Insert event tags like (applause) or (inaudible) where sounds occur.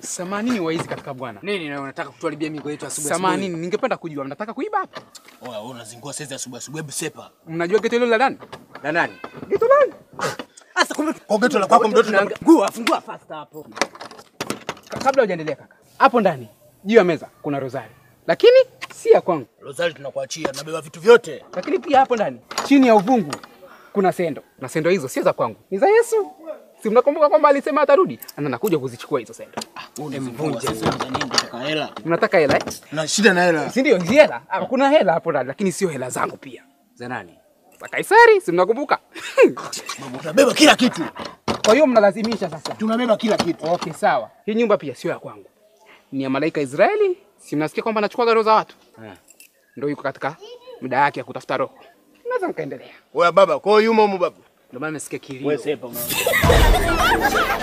Samanini waizi katika Bwana. Nini na unataka kutuharibia migo yetu asubuhi Samanini, ningependa kujua mnataka kuiba hapa? Oya, wewe unazingua sasa asubuhi asubuhi, hebu sepa. Mnajua geto hilo la nani? La nani? Geto la Sasa kumbe Kwa geto la kwako mdoto na fungua afungua fast hapo. Kabla hujaendelea kaka. Hapo ndani juu ya meza kuna rozari. Lakini si ya kwangu. Rosali tunakuachia, nabeba vitu vyote. Lakini pia hapo ndani chini ya uvungu kuna sendo. Na sendo hizo si za kwangu. Ni za Yesu. Si mnakumbuka kwamba alisema atarudi? Ana nakuja kuzichukua hizo senda. Nini kutoka hela? Mnataka hela eh? Na shida na hela. Si ndio? Ni hela. Ah, kuna hela hapo ndani lakini sio hela zangu pia. Za nani? Za Kaisari, si mnakumbuka? (laughs) Mambo tunabeba kila kitu. Kwa hiyo mnalazimisha sasa. Tunabeba kila kitu. Okay, sawa. Hii nyumba pia sio ya kwangu, ni ya malaika Israeli. Si mnasikia kwamba anachukua roho za watu? Eh. Ndio yuko katika muda yake ya kutafuta roho. Naweza mkaendelea. Oya baba, kwa hiyo yumo humo baba. No mames, qué querido. (laughs)